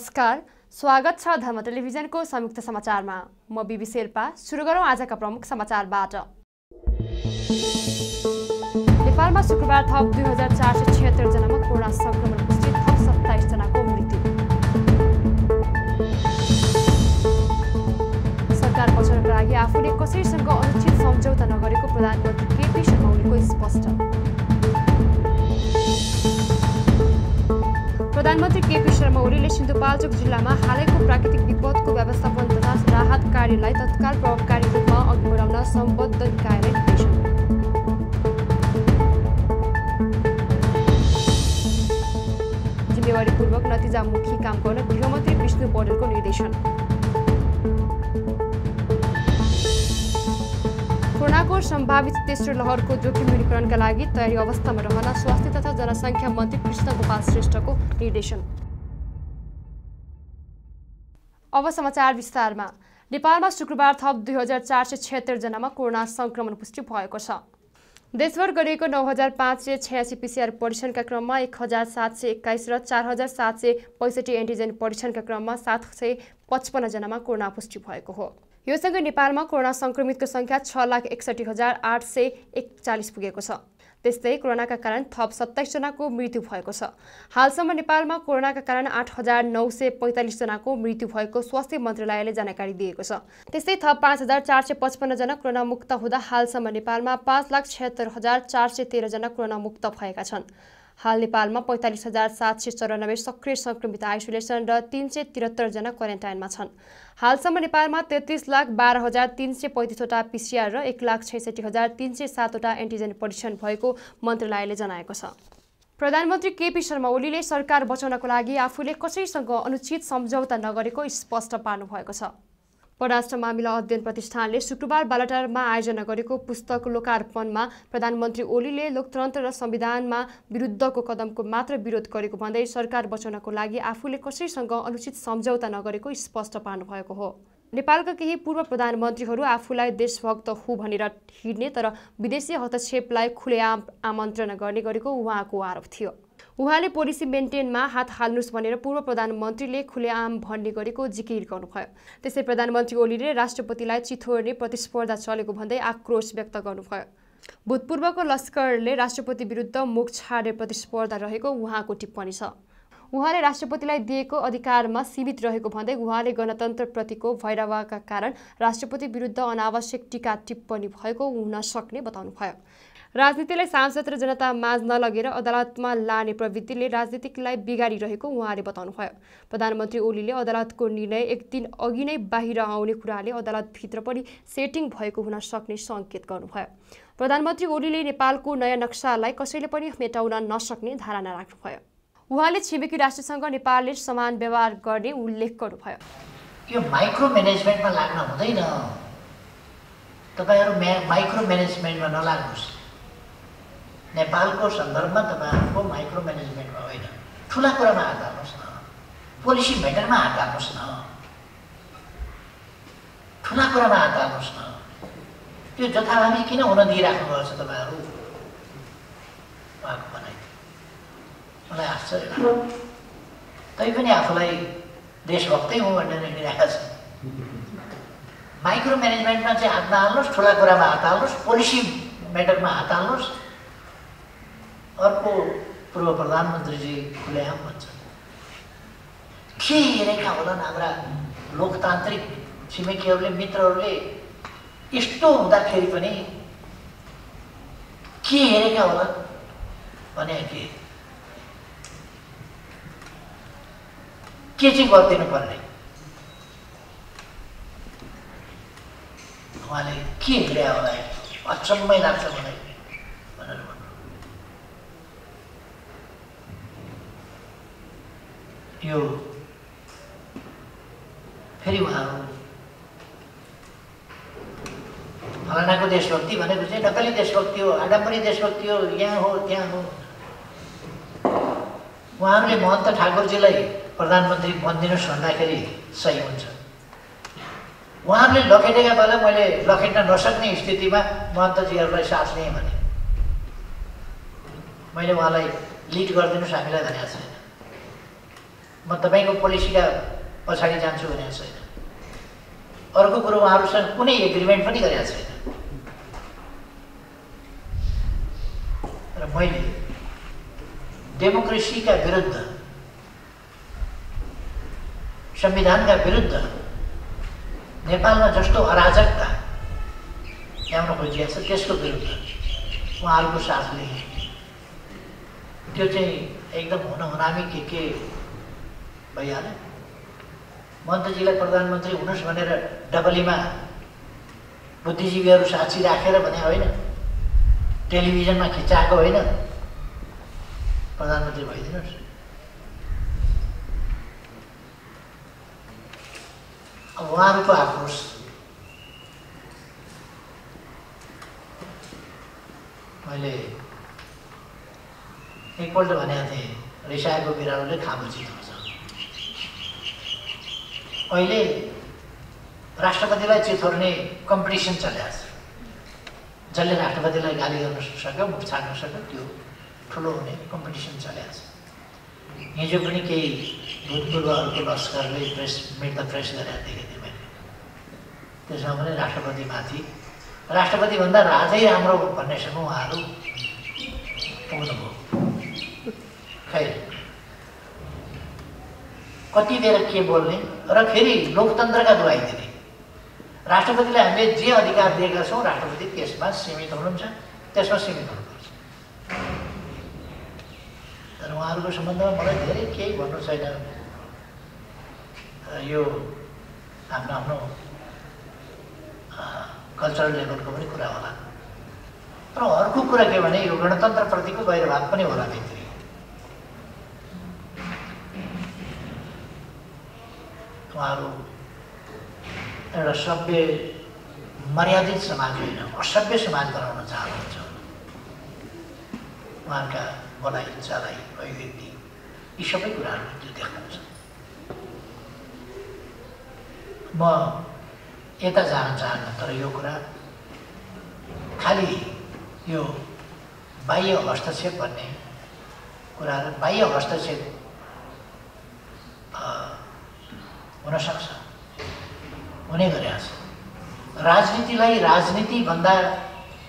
नमस्कार। स्वागत छ धर्म टेलिभिजनको संयुक्त समाचारमा। म बिबी शेर्पा। सुरु गरौँ आजका प्रमुख समाचारबाट। नेपालमा शुक्रबार थप दुई हजार चार सय छिहत्तरजनामा कोरोना सङ्क्रमण पुष्टि थप सत्ताइसजनाको मृत्यु। सरकार बचाउनका लागि आफूले कसैसँग अनुचित सम्झौता नगरेको प्रधानमन्त्री केपी शर्मा ओलीको स्पष्ट। प्रधानमन्त्री केपी शर्मा ओलीले सिन्धुपाल्चोक जिल्लामा हालैको प्राकृतिक विपदको व्यवस्थापन तथा राहत कार्यलाई तत्काल प्रभावकारी रूपमा अघि बढाउन सम्बद्ध निकायलाई निर्देशन जिम्मेवारीपूर्वक नतिजामुखी काम गर्न गृहमन्त्री विष्णु पौडेलको निर्देशन। कोरोनाको सम्भावित तेस्रो लहरको जोखिम न्यूनीकरणका लागि तयारी अवस्थामा रहन स्वास्थ्य तथा जनसङ्ख्या मन्त्री कृष्ण गोपाल श्रेष्ठको निर्देशन। अब समाचार विस्तारमा। नेपालमा शुक्रबार थप दुई हजार चार सय छिहत्तरजनामा कोरोना सङ्क्रमण पुष्टि भएको छ। देशभर गरिएको नौ हजार पाँच सय छयासी पिसिआर परीक्षणका क्रममा एक हजार सात सय एक्काइस र चार हजार सात सय पैँसठी एन्टिजेन परीक्षणका क्रममा सात सय पचपन्नजनामा कोरोना पुष्टि भएको हो। योसँगै नेपालमा कोरोना सङ्क्रमितको सङ्ख्या छ लाख एकसठी हजार आठ सय एकचालिस पुगेको छ। त्यस्तै कोरोनाका कारण थप सत्ताइसजनाको मृत्यु भएको छ। हालसम्म नेपालमा कोरोनाका कारण आठ हजार नौ सय पैँतालिसजनाको मृत्यु भएको स्वास्थ्य मन्त्रालयले जानकारी दिएको छ। त्यस्तै थप पाँच हजार चार सय पचपन्नजना कोरोना मुक्त हुँदा हालसम्म नेपालमा पाँच लाख छयत्तर हजार चार सय तेह्रजना कोरोना मुक्त भएका छन्। हाल नेपालमा पैँतालिस हजार सात सय चौरानब्बे सक्रिय सङ्क्रमित आइसोलेसन र तिन सय त्रिहत्तरजना क्वारेन्टाइनमा छन्। हालसम्म नेपालमा तेत्तिस लाख बाह्र हजार तिन सय पैँतिसवटा पिसिआर र एक लाख छैसठी हजार तिन सय सातवटा एन्टिजेन परीक्षण भएको मन्त्रालयले जनाएको छ। प्रधानमन्त्री केपी शर्मा ओलीले सरकार बचाउनको लागि आफूले कसैसँग अनुचित सम्झौता नगरेको स्पष्ट पार्नु भएको छ। परराष्ट्र मामिला अध्ययन प्रतिष्ठानले शुक्रबार बालाटारमा आयोजना गरेको पुस्तक लोकार्पणमा प्रधानमन्त्री ओलीले लोकतन्त्र र संविधानमा विरुद्धको कदमको मात्र विरोध गरेको भन्दै सरकार बचाउनको लागि आफूले कसैसँग अनुचित सम्झौता नगरेको स्पष्ट पार्नु भएको हो। नेपालका केही पूर्व प्रधानमन्त्रीहरू आफूलाई देशभक्त हु भनेर हिँड्ने तर विदेशी हस्तक्षेपलाई खुलेआम आमन्त्रण गर्ने गरेको उहाँको आरोप थियो। उहाँले पोलिसी मेन्टेनमा हात हाल्नुहोस् भनेर पूर्व प्रधानमन्त्रीले खुलेआम भन्ने गरेको जिकिर गर्नुभयो। त्यसै प्रधानमन्त्री ओलीले राष्ट्रपतिलाई चिथोर्ने प्रतिस्पर्धा चलेको भन्दै आक्रोश व्यक्त गर्नुभयो। भूतपूर्वको लस्करले राष्ट्रपति विरुद्ध मुख छाड्ने प्रतिस्पर्धा रहेको उहाँको टिप्पणी छ। उहाँले राष्ट्रपतिलाई दिएको अधिकारमा सीमित रहेको भन्दै उहाँले गणतन्त्रप्रतिको भैरवाका कारण राष्ट्रपति विरुद्ध अनावश्यक टिका टिप्पणी भएको हुन सक्ने बताउनुभयो। राजनीतिलाई सांसद र जनता माझ नलगेर अदालतमा लाने प्रवृत्तिले राजनीतिकलाई बिगाडिरहेको उहाँले बताउनुभयो। प्रधानमन्त्री ओलीले अदालतको निर्णय एक दिन अघि नै बाहिर आउने कुराले अदालतभित्र पनि सेटिङ भएको हुन सक्ने सङ्केत गर्नुभयो। प्रधानमन्त्री ओलीले नेपालको नयाँ नक्सालाई कसैले पनि मेटाउन नसक्ने धारणा राख्नुभयो। उहाँले छिमेकी राष्ट्रसँग नेपालले समान व्यवहार गर्ने उल्लेख गर्नुभयो। यो माइक्रो म्यानेजमेन्टमा लाग्न हुँदैन। तपाईँहरू म्या माइक्रो म्यानेजमेन्टमा नलाग्नुहोस्। नेपालको सन्दर्भमा तपाईँहरूको माइक्रो म्यानेजमेन्टमा होइन। ठुला कुरामा हात हाल्नुहोस् न। पोलिसी मेटरमा हात हाल्नुहोस् न। ठुला कुरामा हात हाल्नुहोस् न। त्यो जथाभावी किन हुन दिइराख्नुभएको छ तपाईँहरू? उहाँको भनाइ। मलाई आश्चर्य तैपनि आफूलाई देशभक्तै हुँ भनेर हिँडिरहेका छन्। माइक्रो म्यानेजमेन्टमा चाहिँ हात नहाल्नुहोस् ठुला कुरामा हात हाल्नुहोस् पोलिसी मेटरमा हात हाल्नुहोस्। अर्को पूर्व प्रधानमन्त्रीजी खुलेआम भन्छ के हेरेका होलान् हाम्रा लोकतान्त्रिक छिमेकीहरूले मित्रहरूले यस्तो हुँदाखेरि पनि के हेरेका होला भने के के चाहिँ गरिदिनु पर्ने। उहाँले के हेरे होला अचम्मै लाग्छ मलाई भनेर यो फेरि उहाँहरू फलानाको देशभक्ति भनेको चाहिँ नक्कली देशभक्ति हो आडम्बरी देशभक्ति हो यहाँ हो त्यहाँ हो उहाँहरूले महन्त ठाकुरजीलाई प्रधानमन्त्री बनिदिनुहोस् भन्दाखेरि सही हुन्छ उहाँहरूले लखेटेका बेला मैले लखेट्न नसक्ने स्थितिमा महन्तजीहरूलाई साथ लिएँ भने मैले उहाँलाई लिड गरिदिनुहोस् हामीलाई भनेको छैन म तपाईँको पोलिसीका पछाडि जान्छु भनेको छैन। अर्को कुरो उहाँहरूसँग कुनै एग्रिमेन्ट पनि गरेका छैन। र मैले डेमोक्रेसीका विरुद्ध संविधानका विरुद्ध नेपालमा जस्तो अराजकता ल्याउन खोजिएको छ त्यसको विरुद्ध उहाँहरूको साथले त्यो चाहिँ एकदम हुन हुनामी के के भइहाल्यो। मन्त्रीजीलाई प्रधानमन्त्री हुनुहोस् भनेर डबलीमा बुद्धिजीवीहरू साक्षी राखेर भने होइन टेलिभिजनमा खिचाएको होइन प्रधानमन्त्री भइदिनुहोस्। अब उहाँहरूको आक्रोश मैले एकपल्ट भनेको थिएँ रिसाएको बिरालोले हुन्छ अहिले राष्ट्रपतिलाई चिथोर्ने कम्पिटिसन चलिरहेको छ जसले राष्ट्रपतिलाई गाली गर्न सक्यो मुख छाड्न सक्यो त्यो ठुलो हुने कम्पिटिसन चलिरहेको छ हिजो पनि केही भूतपूर्वहरूको लस्करले प्रेस मिट द प्रेस गरेर देखेको थिएँ मैले। त्यसमा पनि राष्ट्रपतिमाथि राष्ट्रपतिभन्दा राजै राम्रो भन्नेसम्म उहाँहरू पुग्नुभयो। खै कति बेर के बोल्ने? र फेरि लोकतन्त्रका दुहाई दिने। राष्ट्रपतिले हामीले जे अधिकार दिएका छौँ राष्ट्रपति त्यसमा सीमित हुनुहुन्छ त्यसमा सीमित हुनुपर्छ। तर उहाँहरूको सम्बन्धमा मलाई धेरै केही भन्नु छैन। यो आफ्नो आफ्नो कल्चरल लेभलको पनि कुरा होला। तर अर्को कुरा के भने यो गणतन्त्रप्रतिको गैरभाव पनि होला भित्री। उहाँहरू एउटा सभ्य मर्यादित समाज होइन असभ्य समाज बनाउन चाहनुहुन्छ उहाँहरूका भनाइ चालाइ अभिव्यक्ति यी सबै कुराहरू त्यो देखाउँछ म यता जान चाहन्न तर यो कुरा खालि यो बाह्य हस्तक्षेप भन्ने कुराहरू बाह्य हस्तक्षेप हुनसक्छ। हुने गरेका छ राजनीतिलाई राजनीतिभन्दा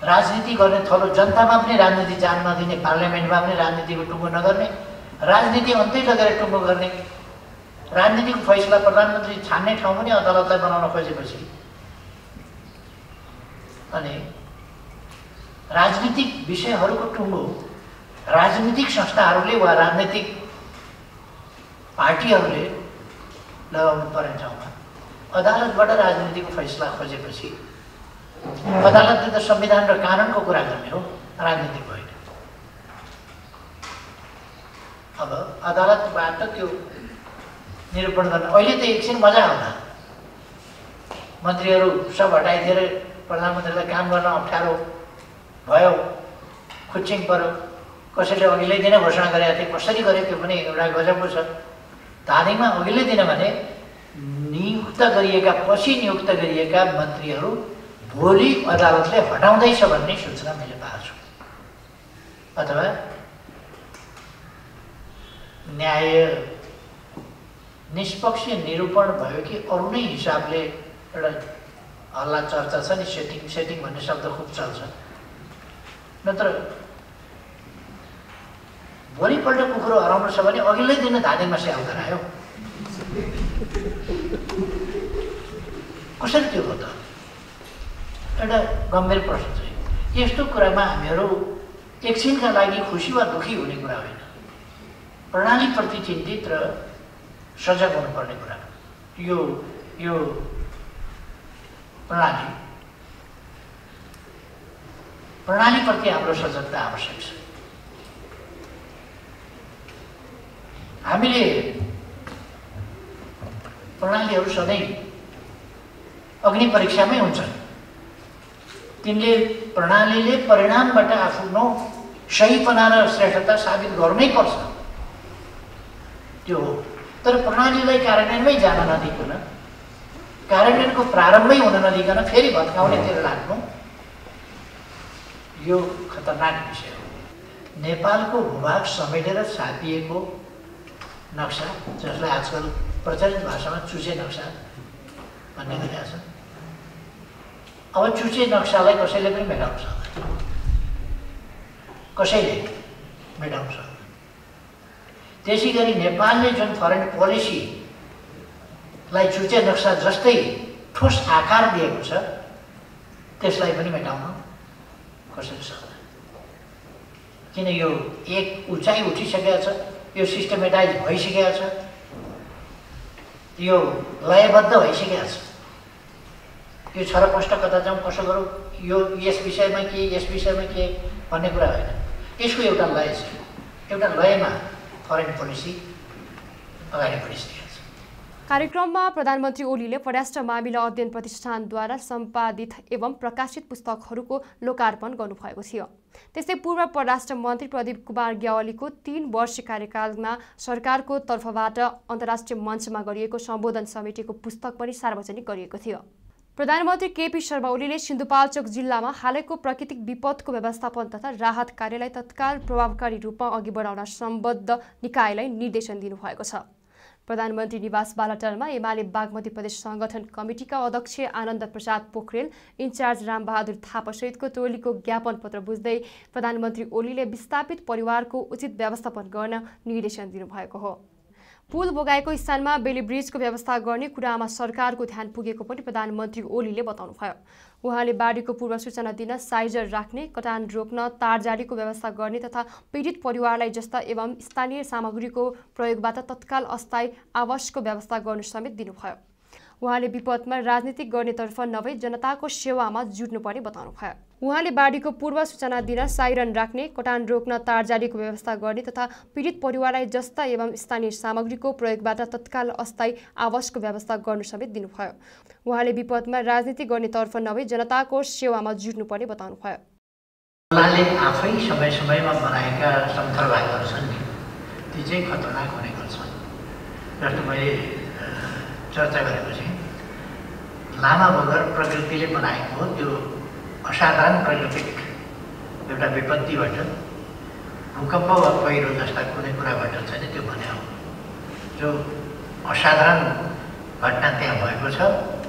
राजनीति गर्ने थलो जनतामा पनि राजनीति जान नदिने पार्लियामेन्टमा पनि राजनीतिको टुङ्गो नगर्ने राजनीति अन्तै लगेर टुङ्गो गर्ने राजनीतिको फैसला प्रधानमन्त्री छान्ने ठाउँ पनि अदालतलाई बनाउन खोजेपछि। अनि राजनीतिक विषयहरूको टुङ्गो राजनीतिक संस्थाहरूले वा राजनैतिक पार्टीहरूले लगाउनु पर्ने ठाउँमा अदालतबाट राजनीतिको फैसला खोजेपछि अदालतले त संविधान र कानुनको कुरा गर्ने हो राजनीतिक होइन अब अदालतबाट त्यो निरूपण गर्न अहिले त एकछिन मजा आउँला। मन्त्रीहरू सब हटाइदिएर प्रधानमन्त्रीलाई काम गर्न अप्ठ्यारो भयो खुच्चिङ पऱ्यो। कसैले अघिल्लै दिन घोषणा गरेका थिए कसरी गर्यो त्यो पनि एउटा गजबको छ धादिङमा अघिल्लै दिन भने नियुक्त गरिएका पछि नियुक्त गरिएका मन्त्रीहरू भोलि अदालतले हटाउँदैछ भन्ने सूचना मैले पाएको छु। अथवा न्याय निष्पक्ष निरूपण भयो कि अरू नै हिसाबले एउटा हल्ला चर्चा छ नि सेटिङ सेटिङ भन्ने शब्द खुब चल्छ। नत्र भोलिपल्ट कुखुरो हराउनु छ भने अघिल्लै दिन धादिङमा स्याउ गरायो कसरी त्यो हो त। एउटा गम्भीर प्रश्न चाहिँ यस्तो कुरामा हामीहरू एकछिनका लागि खुसी वा दुःखी हुने कुरा होइन। प्रणालीप्रति चिन्तित र सजग हुनुपर्ने कुरा। यो यो प्रणाली। प्रणालीप्रति हाम्रो सजगता आवश्यक छ। हामीले प्रणालीहरू सधैँ अग्नि परीक्षामै हुन्छन् तिनले प्रणालीले परिणामबाट आफ्नो सहीपना र श्रेष्ठता साबित गर्नै पर्छ। त्यो हो। तर प्रणालीलाई कार्यान्वयनमै जान नदिकन कार्यान्वयनको प्रारम्भै हुन नदिकन फेरि भत्काउनेतिर लाग्नु यो खतरनाक विषय हो। नेपालको भूभाग समेटेर छापिएको नक्सा जसलाई आजकल प्रचलित भाषामा चुचे नक्सा भन्ने गरेका छन् अब चुचे नक्सालाई कसैले पनि मेटाउन सक्दैन कसैले मेटाउन सक्दैन त्यसै गरी नेपालले जुन फरेन पोलिसीलाई चुचे नक्सा जस्तै ठोस आकार दिएको छ त्यसलाई पनि मेटाउन कसैले सक्दैन किन यो एक उचाइ उठिसकेको छ यो सिस्टमेटाइज भइसकेको छ यो लयबद्ध भइसकेको छ यो छरपष्ट कता जाउँ कसो गरौँ? यो यस विषयमा के यस विषयमा के भन्ने कुरा होइन। यसको एउटा लय छ। एउटा लयमा फरेन पोलिसी अगाडि बढिसकेको छ। कार्यक्रममा प्रधानमन्त्री ओलीले परराष्ट्र मामिला अध्ययन प्रतिष्ठानद्वारा सम्पादित एवं प्रकाशित पुस्तकहरूको लोकार्पण गर्नुभएको थियो। त्यस्तै पूर्व परराष्ट्र मन्त्री प्रदीप कुमार ग्यावालीको तीन वर्ष कार्यकालमा सरकारको तर्फबाट अन्तर्राष्ट्रिय मञ्चमा गरिएको सम्बोधन समितिको पुस्तक पनि सार्वजनिक गरिएको थियो। प्रधानमन्त्री केपी शर्मा ओलीले सिन्धुपाल्चोक जिल्लामा हालैको प्राकृतिक विपदको व्यवस्थापन तथा राहत कार्यलाई तत्काल प्रभावकारी रूपमा अघि बढाउन सम्बद्ध निकायलाई निर्देशन दिनुभएको छ। प्रधानमन्त्री निवास बालाटारमा एमाले बागमती प्रदेश सङ्गठन कमिटीका अध्यक्ष आनन्द प्रसाद पोखरेल इन्चार्ज रामबहादुर थापासहितको टोलीको ज्ञापन पत्र बुझ्दै प्रधानमन्त्री ओलीले विस्थापित परिवारको उचित व्यवस्थापन गर्न निर्देशन दिनुभएको हो। पुल बोगाएको स्थानमा बेली ब्रिजको व्यवस्था गर्ने कुरामा सरकारको ध्यान पुगेको पनि प्रधानमन्त्री ओलीले बताउनुभयो। उहाँले बाढीको पूर्व सूचना दिन साइजर राख्ने कटान रोक्न तारजारीको व्यवस्था गर्ने तथा पीडित परिवारलाई जस्ता एवं स्थानीय सामग्रीको प्रयोगबाट तत्काल अस्थायी आवासको व्यवस्था गर्नु समेत दिनुभयो। उहाँले विपदमा राजनीति गर्नेतर्फ नभई जनताको सेवामा जुट्नुपर्ने बताउनुभयो। उहाँले बाढीको पूर्व सूचना दिन साइरन राख्ने कटान रोक्न तारजारीको व्यवस्था गर्ने तथा पीडित परिवारलाई जस्ता एवं स्थानीय सामग्रीको प्रयोगबाट तत्काल अस्थायी आवासको व्यवस्था गर्नु समेत दिनुभयो। उहाँले विपदमा राजनीति गर्नेतर्फ नभई जनताको सेवामा जुट्नुपर्ने बताउनुभयो। खोलाले आफै समय समयमा बनाएका सन्थरभागहरू छन् नि ती चाहिँ खतरनाक हुने गर्छन्। जस्तो मैले चर्चा गरेपछि लामा बगर प्रकृतिले बनाएको त्यो असाधारण प्राकृतिक एउटा विपत्तिबाट भूकम्प वा पहिरो जस्ता कुनै कुराबाट चाहिँ त्यो भने हो। जो असाधारण घटना त्यहाँ भएको छ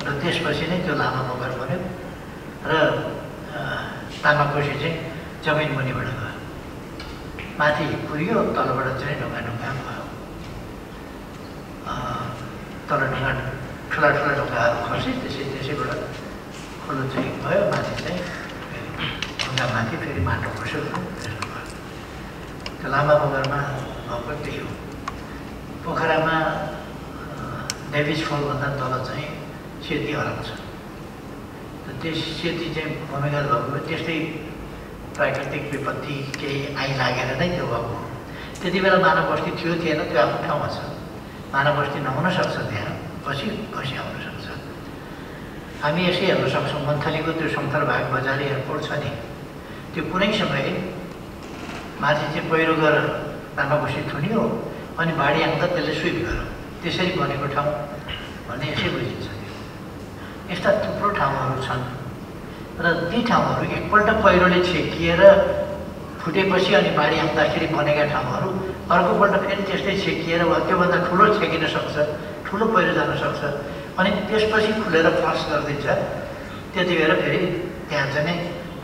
र त्यसपछि नै त्यो लामा बगर बन्यो र तामाकोसी चाहिँ जमिन मुनिबाट गयो। माथि पुग्यो तलबाट चाहिँ ढुङ्गा ढुङ्गा भयो। तल ढुङ्गा ठुला ठुला ढुङ्गाहरू खसे त्यसै त्यसैबाट खोलो चाहिँ भयो माथि चाहिँ ढुङ्गा माथि फेरि माटो खस्यो भयो त्यो लामा बगरमा भएको त्यही हो पोखरामा डेभिस फलभन्दा तल चाहिँ सेती हराउँछ त्यस सेती चाहिँ भूमिगत भएको त्यस्तै प्राकृतिक विपत्ति केही आइलागेर नै त्यो भएको त्यति बेला मानव बस्ती थियो थिएन त्यो आफ्नो ठाउँमा छ मानव बस्ती नहुन सक्छ त्यहाँ पछि पछि आउन हामी यसै हेर्न सक्छौँ मन्थलीको त्यो समथर भाग बजारी एयरपोर्ट छ नि। त्यो कुनै समय माथि चाहिँ पहिरो गएर तामाकोसी थुन्यो अनि बाढी आउँदा त्यसले स्विप गर्यो त्यसरी बनेको ठाउँ भन्ने यसै बुझिन्छ। यस्ता थुप्रो ठाउँहरू छन्। र ती ठाउँहरू एकपल्ट पहिरोले छेकिएर फुटेपछि अनि बाढी आउँदाखेरि बनेका ठाउँहरू अर्कोपल्ट फेरि त्यस्तै छेकिएर वा त्योभन्दा ठुलो छेकिन सक्छ ठुलो पहिरो जान सक्छ। अनि त्यसपछि खुलेर फ्लस गरिदिन्छ। त्यति बेला फेरि त्यहाँ चाहिँ नै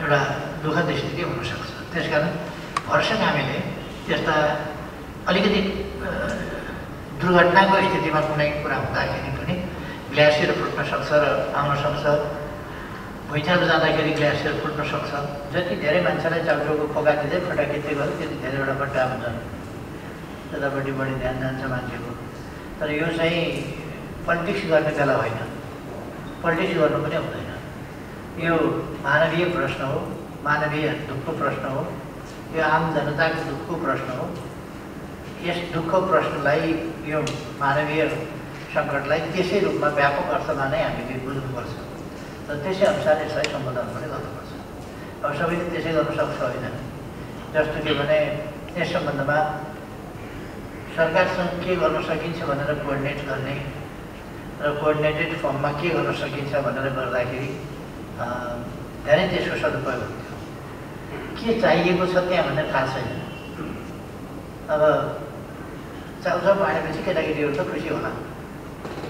एउटा दुःखद स्थिति हुनसक्छ। त्यस कारण भर्सक हामीले त्यस्ता अलिकति दुर्घटनाको स्थितिमा कुनै कुरा हुँदाखेरि पनि ग्लासियर फुट्न सक्छ र आउन सक्छ। भुइँचालो जाँदाखेरि ग्लासियर फुट्न सक्छ। जति धेरै मान्छेलाई चाउचाउको खोका दिँदै फटाकिँदै गयो त्यति धेरैवटा बट्टा हुन्छन् त्यतापट्टि बढी ध्यान जान्छ मान्छेको। तर यो चाहिँ पोलिटिक्स गर्ने बेला होइन। पोलिटिक्स गर्नु पनि हुँदैन। यो मानवीय प्रश्न हो मानवीय दुःखको प्रश्न हो यो आम जनताको दुःखको प्रश्न हो। यस दुःखको प्रश्नलाई यो मानवीय सङ्कटलाई त्यसै रूपमा व्यापक अर्थमा नै हामीले बुझ्नुपर्छ। र त्यसै अनुसार यसलाई सम्बोधन पनि गर्नुपर्छ। अब सबैले त्यसै गर्नु सक्छ होइन। जस्तो के भने यस सम्बन्धमा सरकारसँग के गर्न सकिन्छ भनेर कोअर्डिनेट गर्ने र कोअर्डिनेटेड फर्ममा के गर्न सकिन्छ भनेर गर्दाखेरि धेरै त्यसको सदुपयोग हुन्थ्यो। के चाहिएको छ त्यहाँ भनेर थाहा छैन। अब चाउचाउ बाँडेपछि केटाकेटीहरू त खुसी होला।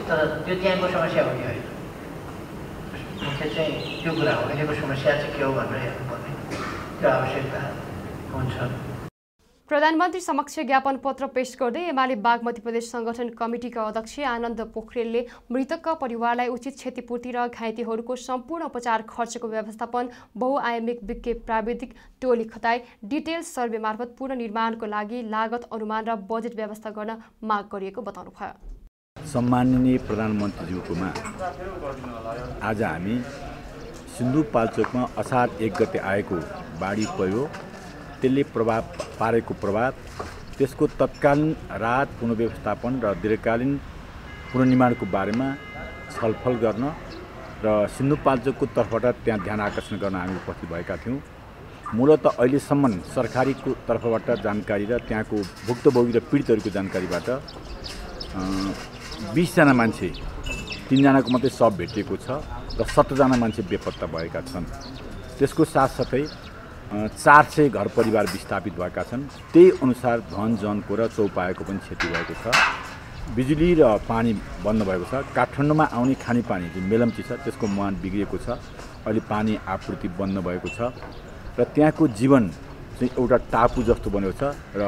तर त्यो त्यहाँको समस्या हो कि होइन मुख्य चाहिँ त्यो कुरा हो। अहिलेको समस्या चाहिँ के हो भनेर हेर्नुपर्ने। त्यो आवश्यकता हुन्छ। प्रधानमन्त्री समक्ष ज्ञापन पत्र पेश गर्दै एमाले बागमती प्रदेश सङ्गठन कमिटीका अध्यक्ष आनन्द पोखरेलले मृतकका परिवारलाई उचित क्षतिपूर्ति र घाइतेहरूको सम्पूर्ण उपचार खर्चको व्यवस्थापन बहुआयामिक विज्ञ प्राविधिक टोली खताई डिटेल सर्वे मार्फत पुनर्निर्माणको लागि लागत अनुमान र बजेट व्यवस्था गर्न माग गरिएको बताउनुभयो। सम्माननीय प्रधानमन्त्रीज्यूकोमा आज हामी सिन्धुपाल्चोकमा असार एक गते आएको बाढी पहिरो त्यसले प्रभाव पारेको प्रभाव त्यसको तत्कालीन राहत पुनर्व्यवस्थापन र दीर्घकालीन पुनर्निर्माणको बारेमा छलफल गर्न र सिन्धुपाल्चोकको तर्फबाट त्यहाँ ध्यान आकर्षण गर्न हामी उपस्थित भएका थियौँ। मूलत अहिलेसम्म सरकारीको तर्फबाट जानकारी र त्यहाँको भुक्तभोगी र पीडितहरूको जानकारीबाट बिसजना मान्छे तिनजनाको मात्रै सब भेटिएको छ र सत्रजना मान्छे बेपत्ता भएका छन्। त्यसको साथसाथै चार सय घर परिवार विस्थापित भएका छन्। त्यही अनुसार धन जनको र चौपाएको पनि क्षति भएको छ। बिजुली र पानी बन्द भएको छ। काठमाडौँमा आउने खानेपानी जुन मेलम्ची छ त्यसको मान बिग्रिएको छ। अहिले पानी आपूर्ति बन्द भएको छ। र त्यहाँको जीवन चाहिँ एउटा टापु जस्तो बनेको छ र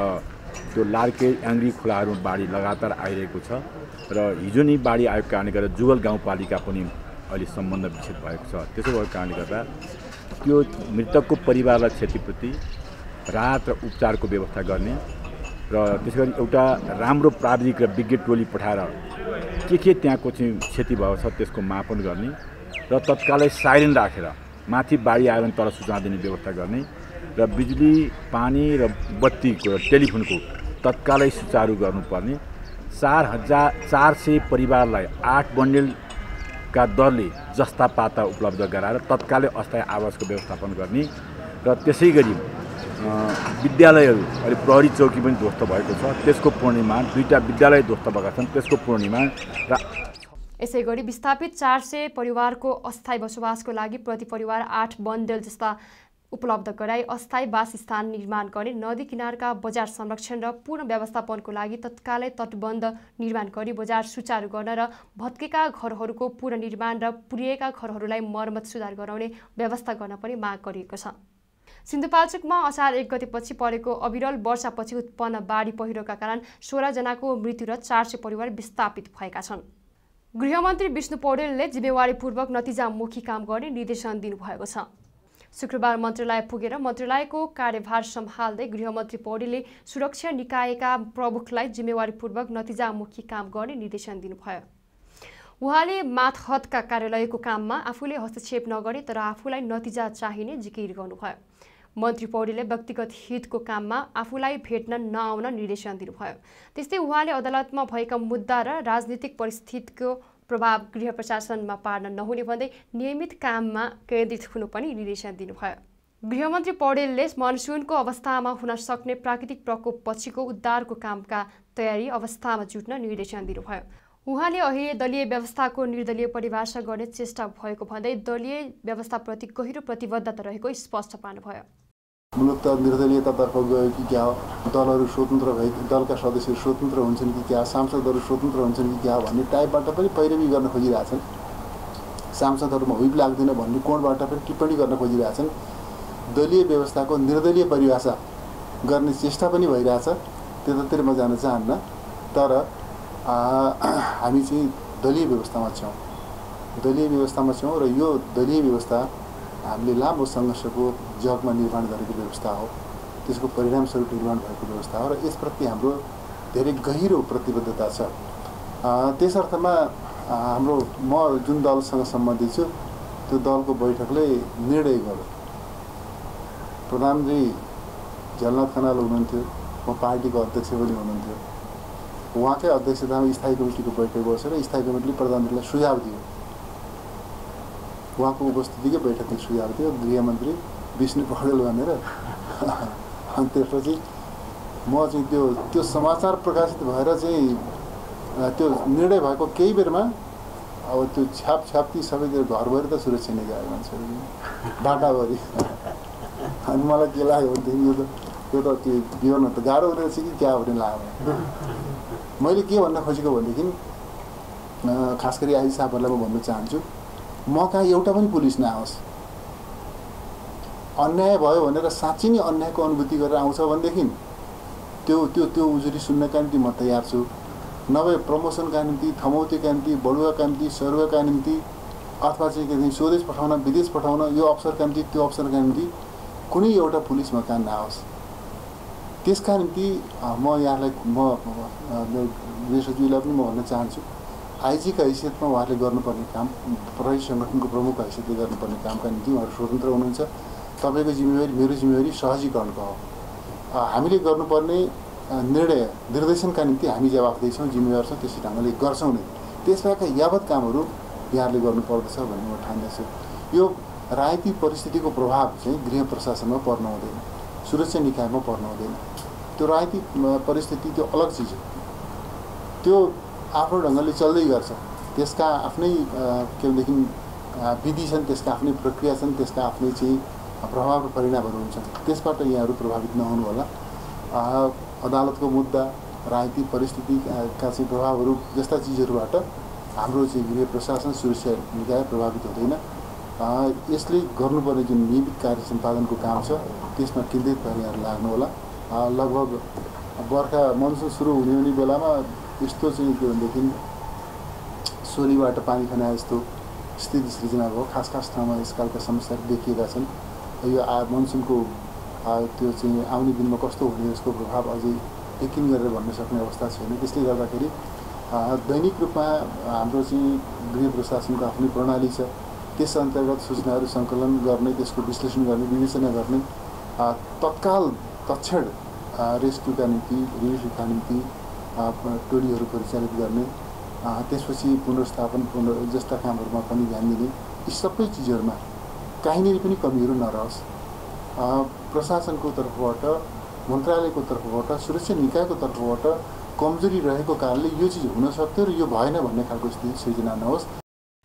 त्यो लार्के याङ्ग्री खोलाहरू बाढी लगातार आइरहेको छ। र हिजो नै बाढी आएको कारणले गर्दा जुगल गाउँपालिका पनि अहिले सम्बन्ध विच्छेद भएको छ। त्यसो भएको कारणले गर्दा त्यो मृतकको परिवारलाई क्षतिपूर्ति राहत र उपचारको व्यवस्था गर्ने र त्यसै गरी एउटा राम्रो प्राविधिक र विज्ञ टोली पठाएर के के त्यहाँको चाहिँ क्षति भएको छ त्यसको मापन गर्ने र तत्कालै साइरेन राखेर माथि बाढी आयो भने तल सूचना दिने व्यवस्था गर्ने र बिजुली पानी र बत्तीको टेलिफोनको तत्कालै सुचारू गर्नुपर्ने। चार हजार चार सय परिवारलाई आठ बन्डेल का दरले जस्ता पाता उपलब्ध गराएर तत्कालै अस्थायी आवासको व्यवस्थापन गर्ने र त्यसै गरी विद्यालयहरू अहिले प्रहरी चौकी पनि ध्वस्त भएको छ। त्यसको पूर्णिमा दुईवटा विद्यालय ध्वस्त भएका छन्। त्यसको पूर्णिमा र यसै गरी विस्थापित चार सय परिवारको अस्थायी बसोबासको लागि प्रति परिवार आठ बन्डल जस्ता उपलब्ध गराई अस्थायी वासस्थान निर्माण गर्ने नदी किनारका बजार संरक्षण र पूर्ण व्यवस्थापनको लागि तत्कालै तटबन्ध निर्माण गरी बजार सुचारू गर्न र भत्केका घरहरूको पुनर्निर्माण र पुरिएका घरहरूलाई मर्मत सुधार गराउने व्यवस्था गर्न पनि माग गरिएको छ। सिन्धुपाल्चोकमा असार एक गतेपछि परेको अविरल वर्षापछि उत्पन्न बाढी पहिरोका कारण सोह्रजनाको मृत्यु र चार सय परिवार विस्थापित भएका छन्। गृहमन्त्री विष्णु पौडेलले जिम्मेवारीपूर्वक नतिजामुखी काम गर्ने निर्देशन दिनुभएको छ। शुक्रबार मन्त्रालय पुगेर मन्त्रालयको कार्यभार सम्हाल्दै गृहमन्त्री पौडेलले सुरक्षा निकायका प्रमुखलाई जिम्मेवारीपूर्वक नतिजामुखी काम गर्ने निर्देशन दिनुभयो। उहाँले मातहतका कार्यालयको काममा आफूले हस्तक्षेप नगरे तर आफूलाई नतिजा चाहिने जिकिर गर्नुभयो। मन्त्री पौडेलले व्यक्तिगत हितको काममा आफूलाई भेट्न नआउन निर्देशन दिनुभयो। त्यस्तै उहाँले अदालतमा भएका मुद्दा र राजनीतिक परिस्थितिको प्रभाव गृह प्रशासनमा पार्न नहुने भन्दै नियमित काममा केन्द्रित हुनु पनि निर्देशन दिनुभयो। गृहमन्त्री पौडेलले मनसुनको अवस्थामा हुन सक्ने प्राकृतिक प्रकोप पछिको उद्धारको कामका तयारी अवस्थामा जुट्न निर्देशन दिनुभयो। उहाँले अहिले दलीय व्यवस्थाको निर्दलीय परिभाषा गर्ने चेष्टा भएको भन्दै दलीय व्यवस्थाप्रति गहिरो प्रतिबद्धता रहेको स्पष्ट पार्नुभयो। मूलत निर्दलीयतातर्फ गयो कि क्या हो दलहरू स्वतन्त्र भए दलका सदस्यहरू स्वतन्त्र हुन्छन् कि क्या सांसदहरू स्वतन्त्र हुन्छन् कि क्या भन्ने टाइपबाट पनि पैरवी गर्न खोजिरहेछन् सांसदहरूमा हुइप लाग्दैन भन्ने कोणबाट पनि टिप्पणी गर्न खोजिरहेछन् दलीय व्यवस्थाको निर्दलीय परिभाषा गर्ने चेष्टा पनि भइरहेछ त्यतातिर म जान चाहन्न तर हामी चाहिँ दलीय व्यवस्थामा छौँ दलीय व्यवस्थामा छौँ र यो दलीय व्यवस्था हामीले लामो सङ्घर्षको जगमा निर्माण गरेको व्यवस्था हो। त्यसको परिणामस्वरूप निर्माण भएको व्यवस्था हो र यसप्रति हाम्रो धेरै गहिरो प्रतिबद्धता छ। त्यस अर्थमा हाम्रो म जुन दलसँग सम्बन्धित छु त्यो दलको बैठकले निर्णय गर्यो। प्रधानमन्त्री झलनाथ खनाल हुनुहुन्थ्यो म पार्टीको अध्यक्ष पनि हुनुहुन्थ्यो। उहाँकै अध्यक्षतामा स्थायी कमिटीको बैठक बसेर स्थायी कमिटीले प्रधानमन्त्रीलाई सुझाव दियो। उहाँको उपस्थितिकै बैठकमा सुझाव थियो गृहमन्त्री विष्णु पौडेल भनेर अनि त्यसपछि म चाहिँ त्यो त्यो समाचार प्रकाशित भएर चाहिँ त्यो निर्णय भएको केही बेरमा अब त्यो छ्याप छ्याप्ती सबैतिर घरभरि त सुरक्षा गयो मान्छेहरू बाटाभरि अनि मलाई के लाग्यो भनेदेखि यो त यो त त्यो बिहोर्न त गाह्रो रहेछ कि क्या भन्ने लाग्यो मैले के भन्न खोजेको भनेदेखि खास गरी आइजी साहबहरूलाई म भन्न चाहन्छु म कहाँ एउटा पनि पुलिस नआओस् अन्याय भयो भनेर साँच्ची नै अन्यायको अनुभूति गरेर आउँछ भनेदेखि त्यो त्यो त्यो उजुरी सुन्नका निम्ति म तयार छु नभए प्रमोसनका निम्ति थमौतीका निम्ति बढुवाका निम्ति सरुवाका निम्ति अथवा चाहिँ के भन्छ स्वदेश पठाउन विदेश पठाउन यो अवसरका निम्ति त्यो अवसरका निम्ति कुनै एउटा पुलिसमा कहाँ नआओस् त्यसका निम्ति म यहाँलाई म सचिवलाई पनि म भन्न चाहन्छु आइजीका हैसियतमा उहाँहरूले गर्नुपर्ने काम प्रहरी सङ्गठनको प्रमुख हैसियतले गर्नुपर्ने कामका निम्ति उहाँहरू स्वतन्त्र हुनुहुन्छ। तपाईँको जिम्मेवारी मेरो जिम्मेवारी सहजीकरणको हो। हामीले गर्नुपर्ने निर्णय निर्देशनका निम्ति हामी जवाफदेही छौँ जिम्मेवार छौँ त्यसै ढङ्गले गर्छौँ नै। त्यसबाहेक यावत कामहरू यहाँहरूले गर्नुपर्दछ भन्ने म ठान्दछु। यो राजनीतिक परिस्थितिको प्रभाव चाहिँ गृह प्रशासनमा पर्न हुँदैन सुरक्षा निकायमा पर्न हुँदैन। त्यो राजनीतिक परिस्थिति त्यो अलग चिज हो। त्यो आफ्नो ढङ्गले चल्दै गर्छ। त्यसका आफ्नै के भनेदेखि विधि छन् त्यसका आफ्नै प्रक्रिया छन् त्यसका आफ्नै चाहिँ प्रभाव र परिणामहरू हुन्छन्। त्यसबाट यहाँहरू प्रभावित नहुनु होला। अदालतको मुद्दा राजनीतिक परिस्थितिका चाहिँ प्रभावहरू जस्ता चिजहरूबाट हाम्रो चाहिँ गृह प्रशासन सुरक्षा निकाय प्रभावित हुँदैन। यसले गर्नुपर्ने जुन नियमित कार्य सम्पादनको काम छ त्यसमा केन्द्रित भएर यहाँहरू लाग्नु होला। अँ, लगभग बर्खा मनसुन सुरु हुने हुने बेलामा यस्तो चाहिँ के भनेदेखि सोलीबाट पानी खनाए जस्तो स्थिति सृजना भयो खास खास ठाउँमा यस खालका समस्याहरू देखिएका छन्। यो आ मनसुनको त्यो चाहिँ आउने दिनमा कस्तो हुने यसको प्रभाव अझै यकिन गरेर भन्न सक्ने अवस्था छैन। त्यसले गर्दाखेरि दैनिक रूपमा हाम्रो चाहिँ गृह प्रशासनको आफ्नै प्रणाली छ। त्यस अन्तर्गत सूचनाहरू सङ्कलन गर्ने त्यसको विश्लेषण गर्ने विवेचना गर्ने तत्काल तक्षण रेस्क्युका निम्ति रिलिफका निम्ति टोलीहरू परिचालित गर्ने त्यसपछि पुनर्स्थापन पुनर् जस्ता कामहरूमा पनि ध्यान दिने यी सबै चिजहरूमा कहीँनिर पनि कमीहरू नरहोस्। प्रशासनको तर्फबाट मन्त्रालयको तर्फबाट सुरक्षा निकायको तर्फबाट कमजोरी रहेको कारणले यो चिज हुन सक्थ्यो र यो भएन भन्ने खालको स्थिति सृजना नहोस्।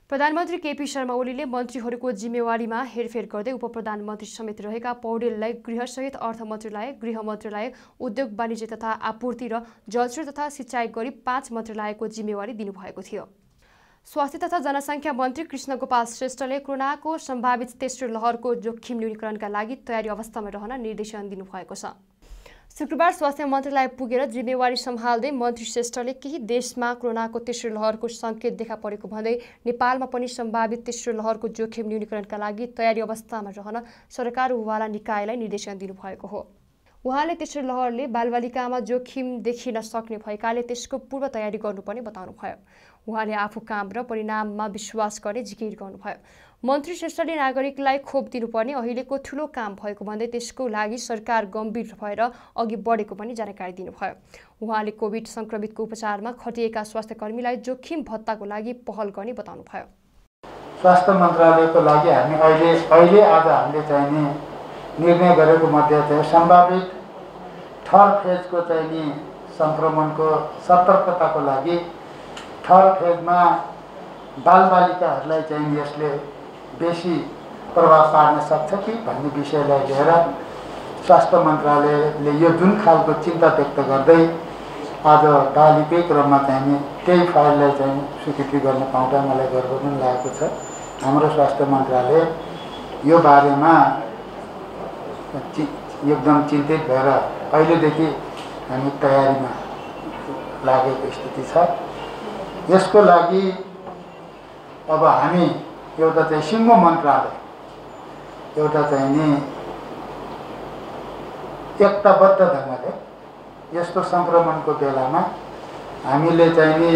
प्रधानमन्त्री केपी शर्मा ओलीले मन्त्रीहरूको जिम्मेवारीमा हेरफेर गर्दै उप प्रधानमन्त्री समेत रहेका पौडेललाई गृहसहित अर्थ मन्त्रालय गृह मन्त्रालय उद्योग वाणिज्य तथा आपूर्ति र जलस्रोत तथा सिँचाइ गरी पाँच मन्त्रालयको जिम्मेवारी दिनुभएको थियो। स्वास्थ्य तथा जनसङ्ख्या मन्त्री कृष्ण गोपाल श्रेष्ठले कोरोनाको सम्भावित तेस्रो लहरको जोखिम न्यूनीकरणका लागि तयारी अवस्थामा रहन निर्देशन दिनुभएको छ। शुक्रबार स्वास्थ्य मन्त्रालय पुगेर जिम्मेवारी सम्हाल्दै मन्त्री श्रेष्ठले केही देशमा कोरोनाको तेस्रो लहरको सङ्केत देखा परेको भन्दै नेपालमा पनि सम्भावित तेस्रो लहरको जोखिम न्यूनीकरणका लागि तयारी अवस्थामा रहन सरकारवाला निकायलाई निर्देशन दिनुभएको हो। उहाँले तेस्रो लहरले बालबालिकामा जोखिम देखिन सक्ने भएकाले त्यसको पूर्व तयारी गर्नुपर्ने बताउनुभयो। उहाँले आफू काम र परिणाममा विश्वास गर्ने जिकिर गर्नुभयो। मन्त्री श्रेष्ठले नागरिकलाई खोप दिनुपर्ने अहिलेको ठुलो काम भएको भन्दै त्यसको लागि सरकार गम्भीर भएर अघि बढेको पनि जानकारी दिनुभयो। उहाँले कोभिड सङ्क्रमितको उपचारमा खटिएका स्वास्थ्यकर्मीलाई जोखिम भत्ताको लागि पहल गर्ने बताउनुभयो। स्वास्थ्य मन्त्रालयको लागि हामी अहिले अहिले आज हामीले चाहिने निर्णय गरेको मध्ये चाहिँ सम्भावित थर्ड फेजको चाहिँ नि सङ्क्रमणको सतर्कताको लागि थर्ड फेजमा बालबालिकाहरूलाई चाहिँ यसले बेसी प्रभाव पार्न सक्छ कि भन्ने विषयलाई लिएर स्वास्थ्य मन्त्रालयले यो जुन खालको चिन्ता व्यक्त गर्दै आज बालिकै क्रममा चाहिँ त्यही फाइललाई चाहिँ स्वीकृति गर्न पाउँदा मलाई गर्व पनि लागेको छ। हाम्रो स्वास्थ्य मन्त्रालय यो बारेमा चि एकदम चिन्तित भएर अहिलेदेखि हामी तयारीमा लागेको स्थिति छ। यसको लागि अब हामी एउटा चाहिँ सिङ्गो मन्त्रालय एउटा चाहिँ नि एकताबद्ध ढङ्गले यस्तो सङ्क्रमणको बेलामा हामीले चाहिँ नि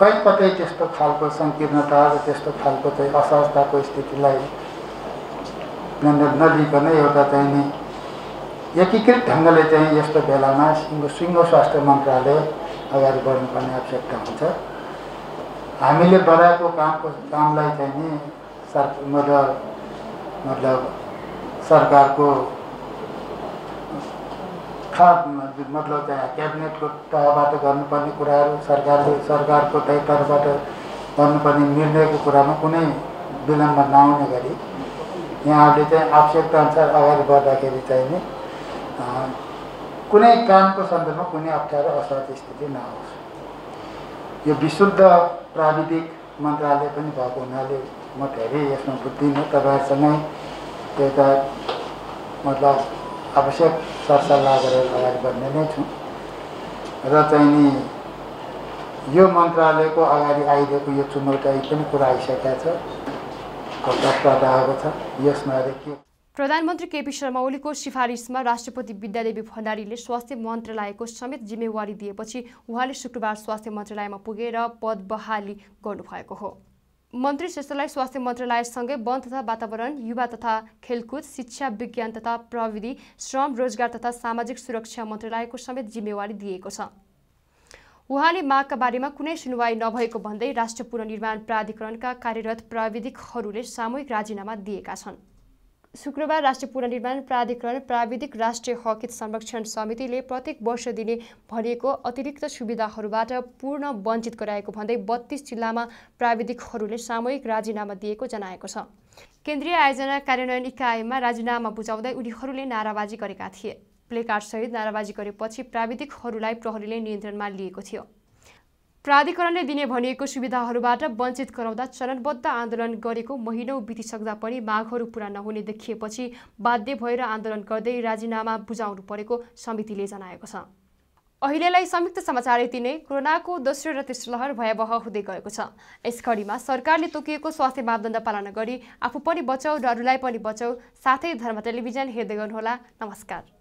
कहीँ कतै त्यस्तो खालको सङ्कीर्णता र त्यस्तो खालको चाहिँ असहजताको स्थितिलाई नलिकन एउटा चाहिँ नि एकीकृत ढङ्गले चाहिँ यस्तो बेलामा सिङ्गो सिङ्गो स्वास्थ्य मन्त्रालय अगाडि बढ्नुपर्ने आवश्यकता हुन्छ। हामीले बढाएको कामको कामलाई चाहिँ नि सर मतलब मतलब सरकारको मतलब चाहिँ क्याबिनेटको तहबाट गर्नुपर्ने कुराहरू सरकारले सरकारको तर्फबाट गर्नुपर्ने निर्णयको कुरामा कुनै विलम्ब नआउने गरी यहाँहरूले चाहिँ आवश्यकता अनुसार अगाडि बढ्दाखेरि चाहिँ नि कुनै कामको सन्दर्भमा कुनै अप्ठ्यारो असहज स्थिति नहोस्। यो विशुद्ध प्राविधिक मन्त्रालय पनि भएको हुनाले म धेरै यसमा बुझ्दिनँ तपाईँहरूसँगै त्यता मतलब आवश्यक सरसल्लाह गरेर अगाडि बढ्ने नै छु। र चाहिँ नि यो मन्त्रालयको अगाडि आइरहेको यो चुनौती पनि कुरा आइसकेका छ। छ। यसमा के प्रधानमन्त्री केपी शर्मा ओलीको सिफारिसमा राष्ट्रपति विद्यादेवी भण्डारीले स्वास्थ्य मन्त्रालयको समेत जिम्मेवारी दिएपछि उहाँले शुक्रबार स्वास्थ्य मन्त्रालयमा पुगेर पद बहाली गर्नुभएको हो। मन्त्री श्रेष्ठलाई स्वास्थ्य मन्त्रालयसँगै वन तथा वातावरण युवा तथा खेलकुद शिक्षा विज्ञान तथा प्रविधि श्रम रोजगार तथा सामाजिक सुरक्षा मन्त्रालयको समेत जिम्मेवारी दिएको छ। उहाँले मागका बारेमा कुनै सुनवाई नभएको भन्दै राष्ट्र पुनर्निर्माण प्राधिकरणका कार्यरत प्राविधिकहरूले सामूहिक राजीनामा दिएका छन्। शुक्रबार राष्ट्रिय पुनर्निर्माण प्राधिकरण प्राविधिक राष्ट्रिय हकित संरक्षण समितिले प्रत्येक वर्ष दिने भनिएको अतिरिक्त सुविधाहरूबाट पूर्ण वञ्चित गराएको भन्दै बत्तीस जिल्लामा प्राविधिकहरूले सामूहिक राजीनामा दिएको जनाएको छ। केन्द्रीय आयोजना कार्यान्वयन इकाइमा राजीनामा बुझाउँदै उनीहरूले नाराबाजी गरेका थिए। प्लेकार्डसहित नाराबाजी गरेपछि प्राविधिकहरूलाई प्रहरीले नियन्त्रणमा लिएको थियो। प्राधिकरणले दिने भनिएको सुविधाहरूबाट वञ्चित गराउँदा चरणबद्ध आन्दोलन गरेको महिनौ बितिसक्दा पनि मागहरू पुरा नहुने देखिएपछि बाध्य भएर आन्दोलन गर्दै राजीनामा बुझाउनु परेको समितिले जनाएको छ। अहिलेलाई संयुक्त समाचार यति नै। कोरोनाको दोस्रो र तेस्रो लहर भयावह हुँदै गएको छ। यस कडीमा सरकारले तोकिएको स्वास्थ्य मापदण्ड पालना गरी आफू पनि बचाउ र अरूलाई पनि बचाउ साथै धर्म टेलिभिजन हेर्दै गर्नुहोला। नमस्कार।